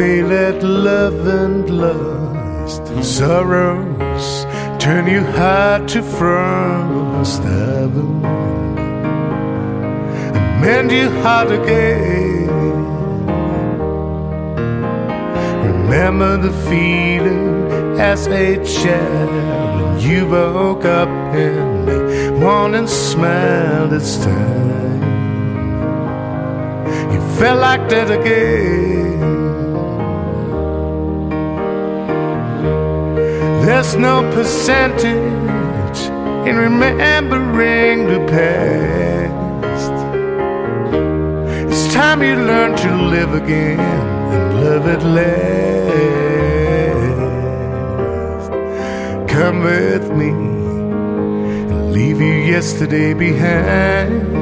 at love and lust and sorrows turn your heart to frost heaven. And mend your heart again. Remember the feeling as a child when you woke up in the morning smell it's time. You felt like that again There's no percentage in remembering the past. It's time you learn to live again and live at last. Come with me and leave you yesterday behind.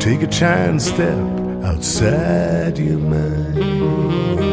Take a giant step outside your mind.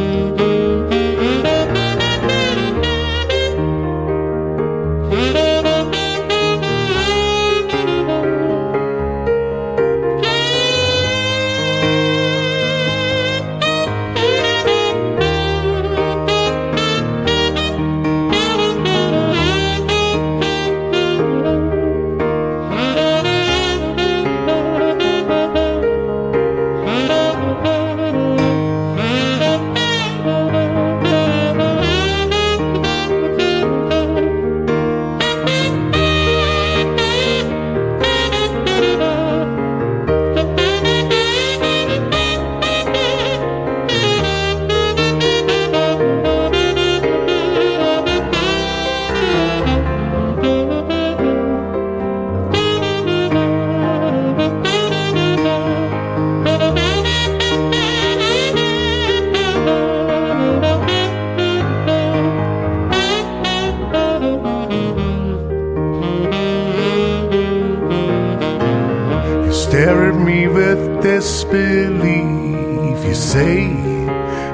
Me with disbelief. You say,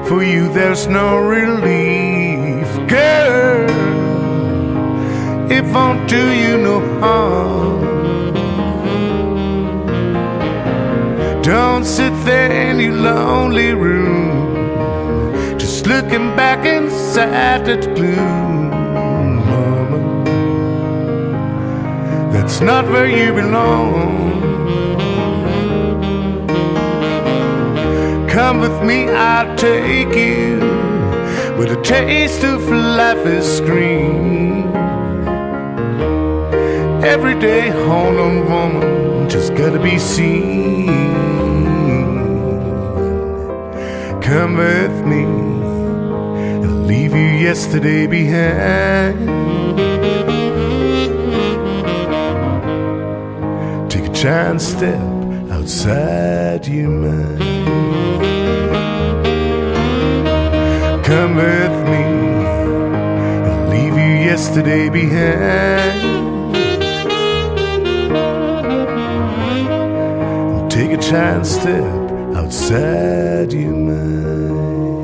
for you there's no relief. Girl, it won't do you no harm. Don't sit there in your lonely room, just looking back inside that gloom, mama. That's not where you belong. Come with me, I'll take you where the taste of life is green. Every day, hold on, woman, just gotta be seen. Come with me and leave you yesterday behind. Take a giant step outside your mind. Yesterday behind. Take a giant step outside your mind.